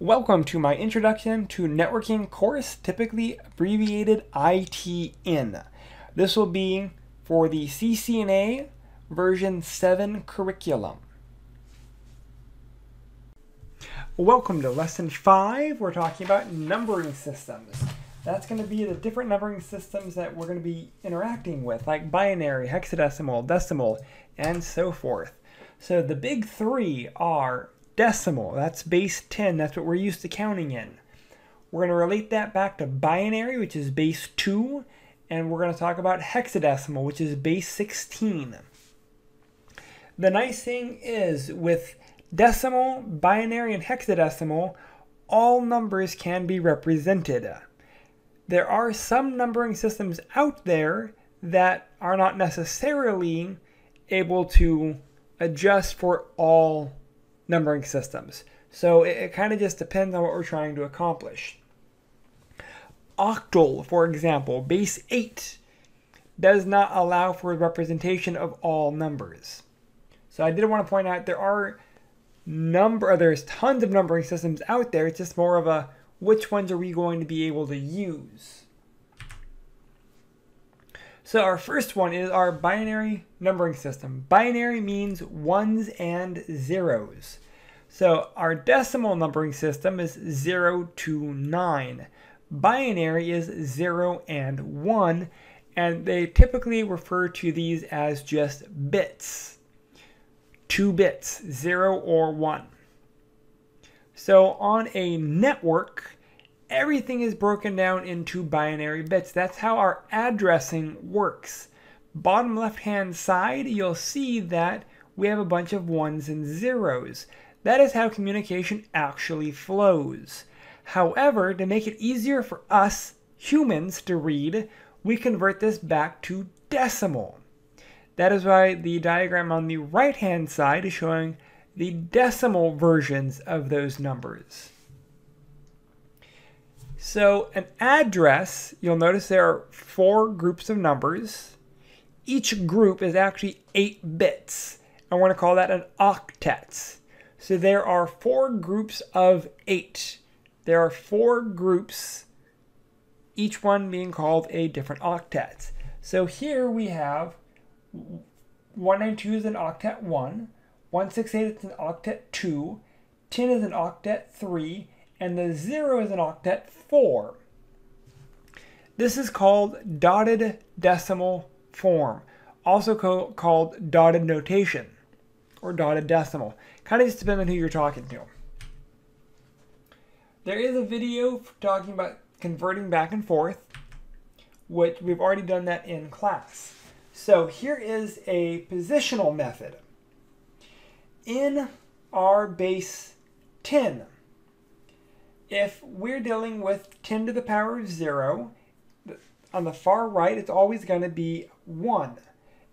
Welcome to my Introduction to Networking course, typically abbreviated ITN. This will be for the CCNA version 7 curriculum. Welcome to lesson 5. We're talking about numbering systems. That's going to be the different numbering systems that we're going to be interacting with, like binary, hexadecimal, decimal, and so forth. So the big three are decimal, that's base 10, that's what we're used to counting in. We're going to relate that back to binary, which is base 2, and we're going to talk about hexadecimal, which is base 16. The nice thing is with decimal, binary, and hexadecimal, all numbers can be represented. There are some numbering systems out there that are not necessarily able to adjust for all numbering systems. So it, it kind of just depends on what we're trying to accomplish. Octal, for example, base 8, does not allow for representation of all numbers. So I did want to point out there are number uh, there's tons of numbering systems out there. It's just more of a which ones are we going to be able to use? So our first one is our binary numbering system. Binary means ones and zeros. So our decimal numbering system is 0 to 9. Binary is 0 and 1, and they typically refer to these as just bits. Two bits, 0 or 1. So on a network, everything is broken down into binary bits. That's how our addressing works. Bottom left hand side, you'll see that we have a bunch of ones and zeros. That is how communication actually flows. However, to make it easier for us humans to read, we convert this back to decimal. That is why the diagram on the right hand side is showing the decimal versions of those numbers. So an address, you'll notice there are four groups of numbers. Each group is actually eight bits. I we're to call that an octet. So there are four groups of eight. There are four groups, each one being called a different octet. So here we have 192 is an octet 1, 168 is an octet 2, 10 is an octet 3, and the 0 is an octet 4. This is called dotted decimal form, also co called dotted notation or dotted decimal. Kind of just depends on who you're talking to. There is a video talking about converting back and forth, which we've already done that in class. So here is a positional method. In our base 10, if we're dealing with 10 to the power of 0, on the far right, it's always going to be 1.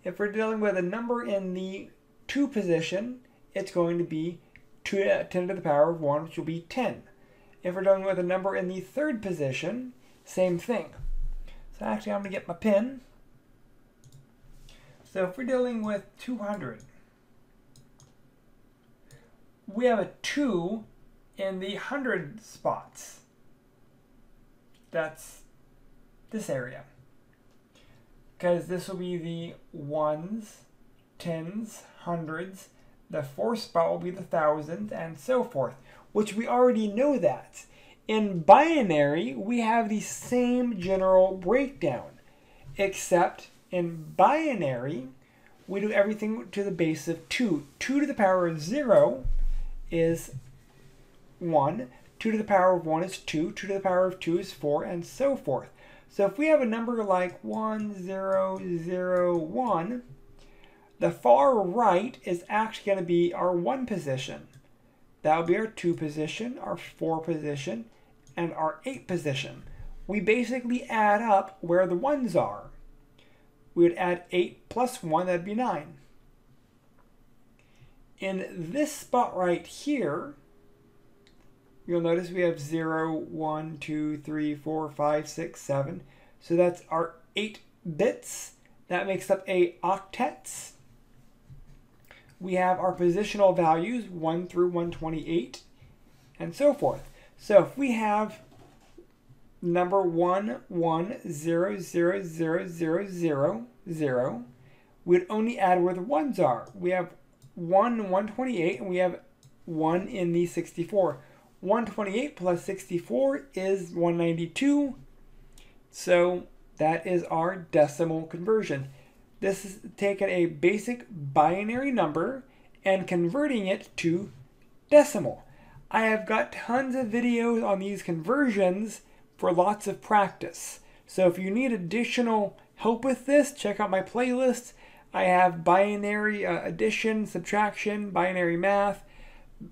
If we're dealing with a number in the 2 position, it's going to be 2, uh, 10 to the power of 1, which will be 10. If we're dealing with a number in the third position, same thing. So actually, I'm going to get my pen. So if we're dealing with 200, we have a 2 in the 100 spots. That's this area. Because this will be the ones, tens, hundreds. The fourth spot will be the thousands, and so forth, which we already know that. In binary, we have the same general breakdown, except in binary, we do everything to the base of 2. 2 to the power of 0 is 1. 2 to the power of 1 is 2. 2 to the power of 2 is 4, and so forth. So if we have a number like 1, 0, 0, 1, the far right is actually going to be our 1 position. That will be our 2 position, our 4 position, and our 8 position. We basically add up where the 1s are we would add 8 plus 1, that'd be 9. In this spot right here, you'll notice we have 0, 1, 2, 3, 4, 5, 6, 7. So that's our 8 bits. That makes up a octets. We have our positional values, 1 through 128, and so forth. So if we have number one one zero zero zero zero zero zero, we'd only add where the ones are. We have one 128 and we have one in the 64. 128 plus 64 is 192. So that is our decimal conversion. This is taking a basic binary number and converting it to decimal. I have got tons of videos on these conversions for lots of practice. So if you need additional help with this, check out my playlist. I have binary uh, addition, subtraction, binary math.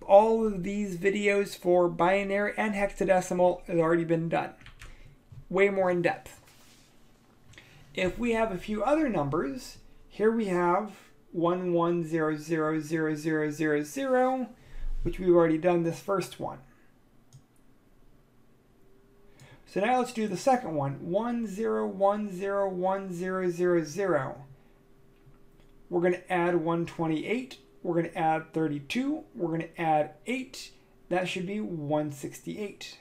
All of these videos for binary and hexadecimal has already been done. Way more in depth. If we have a few other numbers, here we have 11000000, which we've already done this first one. So now let's do the second one, 10101000. We're going to add 128, we're going to add 32, we're going to add 8. That should be 168.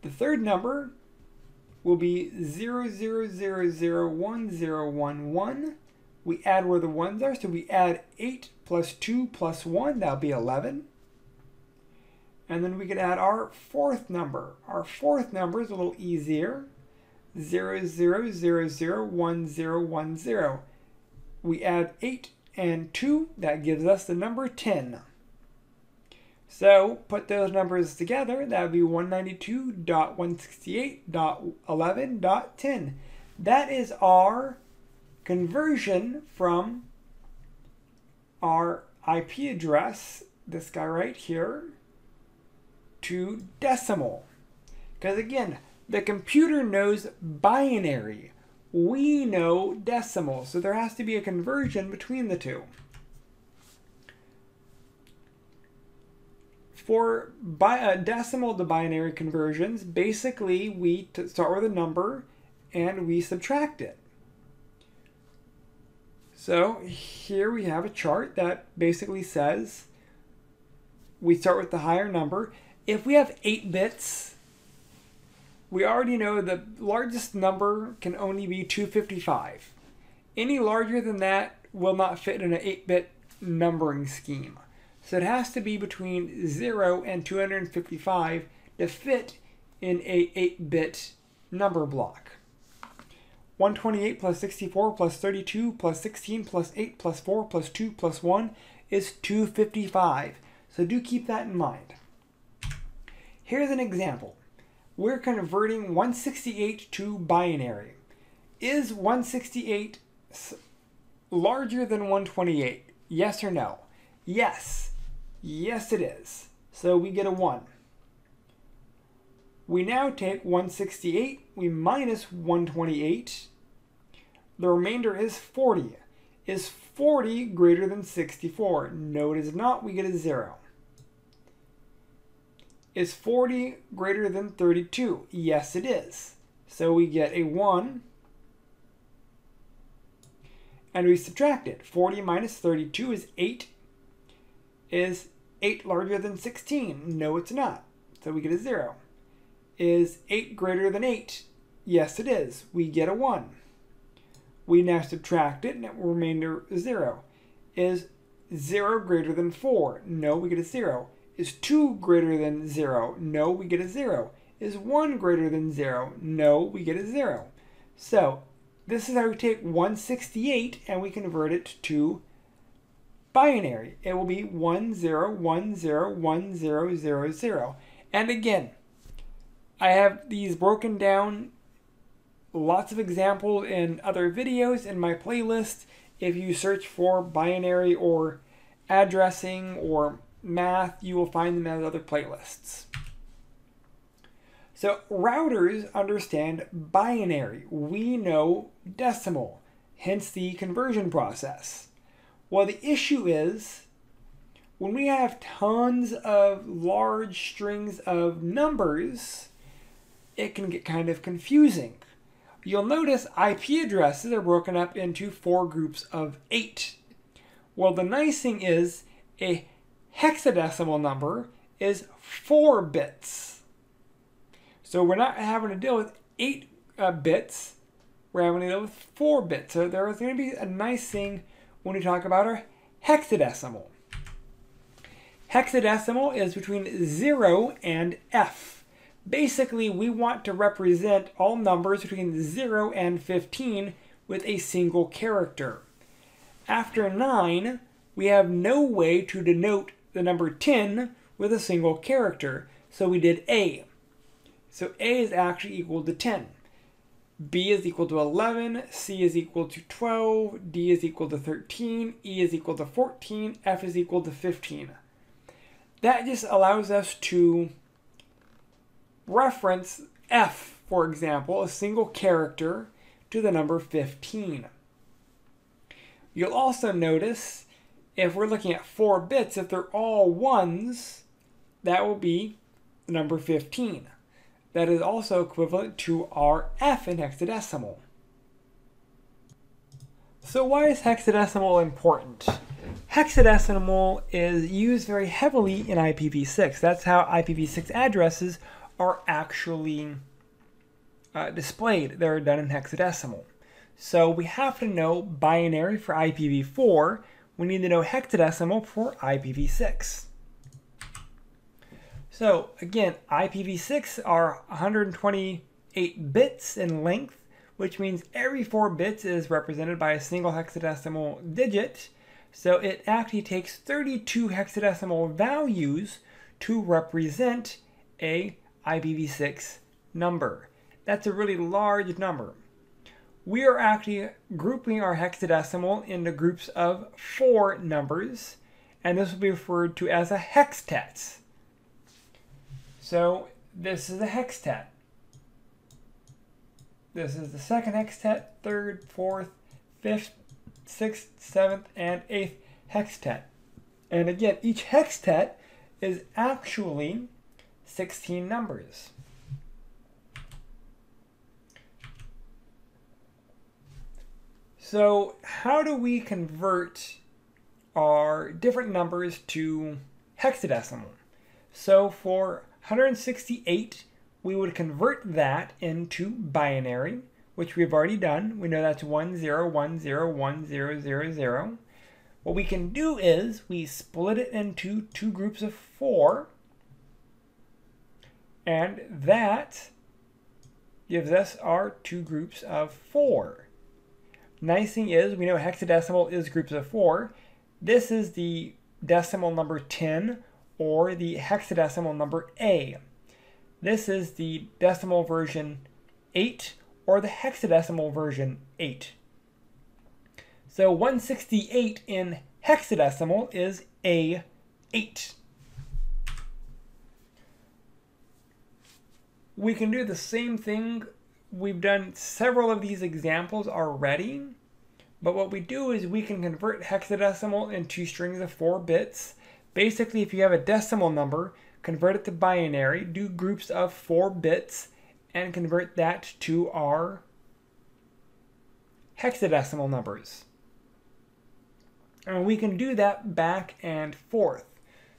The third number will be 00001011. We add where the ones are, so we add 8 plus 2 plus 1, that'll be 11. And then we could add our fourth number. Our fourth number is a little easier. 00001010. We add 8 and 2, that gives us the number 10. So put those numbers together, that would be 192.168.11.10. That is our conversion from our IP address, this guy right here, to decimal. Because again, the computer knows binary. We know decimal, so there has to be a conversion between the two. For bi uh, decimal to binary conversions, basically we start with a number and we subtract it. So here we have a chart that basically says we start with the higher number if we have 8 bits, we already know the largest number can only be 255. Any larger than that will not fit in an 8-bit numbering scheme. So it has to be between 0 and 255 to fit in a 8-bit number block. 128 plus 64 plus 32 plus 16 plus 8 plus 4 plus 2 plus 1 is 255. So do keep that in mind. Here's an example. We're converting 168 to binary. Is 168 larger than 128? Yes or no? Yes. Yes, it is. So we get a 1. We now take 168, we minus 128. The remainder is 40. Is 40 greater than 64? No, it is not. We get a 0. Is 40 greater than 32? Yes, it is. So we get a 1. And we subtract it. 40 minus 32 is 8. Is 8 larger than 16? No, it's not. So we get a 0. Is 8 greater than 8? Yes, it is. We get a 1. We now subtract it, and the remainder is 0. Is 0 greater than 4? No, we get a 0. Is 2 greater than 0? No, we get a 0. Is 1 greater than 0? No, we get a 0. So this is how we take 168 and we convert it to binary. It will be 10101000. And again, I have these broken down lots of examples in other videos in my playlist. If you search for binary or addressing or math, you will find them as other playlists. So routers understand binary. We know decimal, hence the conversion process. Well, the issue is when we have tons of large strings of numbers, it can get kind of confusing. You'll notice IP addresses are broken up into four groups of eight. Well, the nice thing is A hexadecimal number is 4 bits. So we're not having to deal with 8 uh, bits, we're having to deal with 4 bits. So there's going to be a nice thing when we talk about our hexadecimal. Hexadecimal is between 0 and F. Basically, we want to represent all numbers between 0 and 15 with a single character. After 9, we have no way to denote the number 10 with a single character, so we did A. So A is actually equal to 10. B is equal to 11, C is equal to 12, D is equal to 13, E is equal to 14, F is equal to 15. That just allows us to reference F, for example, a single character, to the number 15. You'll also notice if we're looking at four bits, if they're all ones, that will be the number 15. That is also equivalent to our F in hexadecimal. So why is hexadecimal important? Hexadecimal is used very heavily in IPv6. That's how IPv6 addresses are actually uh, displayed. They're done in hexadecimal. So we have to know binary for IPv4. We need to know hexadecimal for IPv6. So again, IPv6 are 128 bits in length, which means every four bits is represented by a single hexadecimal digit. So it actually takes 32 hexadecimal values to represent a IPv6 number. That's a really large number. We are actually grouping our hexadecimal into groups of four numbers, and this will be referred to as a hextet. So this is a hextet. This is the second hextet, third, fourth, fifth, sixth, seventh, and eighth hextet. And again, each hextet is actually 16 numbers. So how do we convert our different numbers to hexadecimal? So for 168, we would convert that into binary, which we've already done. We know that's 10101000. What we can do is we split it into two groups of four, and that gives us our two groups of four. Nice thing is we know hexadecimal is groups of four. This is the decimal number 10 or the hexadecimal number A. This is the decimal version 8 or the hexadecimal version 8. So 168 in hexadecimal is A8. We can do the same thing. We've done several of these examples already, but what we do is we can convert hexadecimal into strings of 4 bits Basically, if you have a decimal number, convert it to binary, do groups of four bits, and convert that to our hexadecimal numbers. And we can do that back and forth.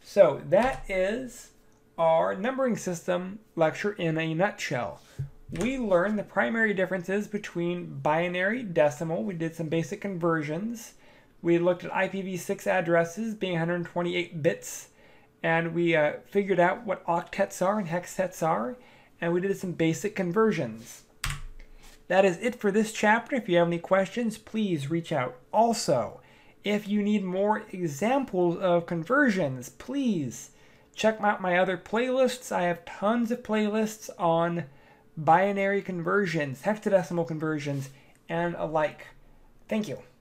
So that is our numbering system lecture in a nutshell. We learned the primary differences between binary, decimal, we did some basic conversions, we looked at IPv6 addresses being 128 bits, and we uh, figured out what octets are and hextets are, and we did some basic conversions. That is it for this chapter. If you have any questions, please reach out. Also, if you need more examples of conversions, please check out my other playlists. I have tons of playlists on binary conversions, hexadecimal conversions, and alike. Thank you.